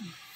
Mm.